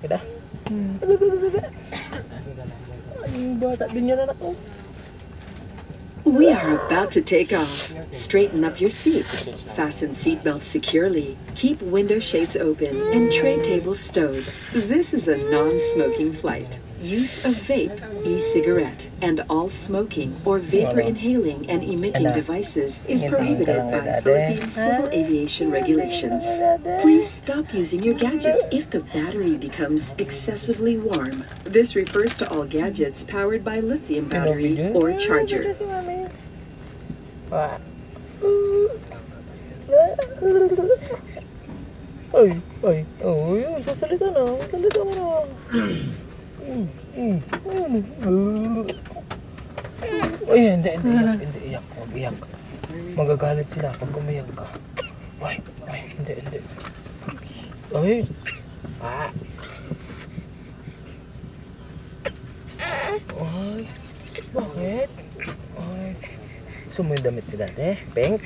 Okay dah. Hmm. Ay, bata din yan anak ko. We are about to take off. Straighten up your seats. Fasten seatbelts securely. Keep window shades open and tray tables stowed. This is a non-smoking flight. Use of vape, e-cigarette, and all smoking or vapor inhaling and emitting devices is prohibited by. Philippine Civil Aviation regulations. Please stop using your gadget if the battery becomes excessively warm. This refers to all gadgets powered by lithium battery or charger. Si mami. Ah. Ay, ay, ay, ay, sasalita na, sasalita mo na. Mm, mm, mm. Ay, hindi, hindi, iyak, hindi, iyak, huwag iyak. Magagalit sila pag umiyak ka. Ay, ay, hindi, hindi. Ay, ah. Ay, bakit? Ay, gusto mo yung damit ko dati? Pink?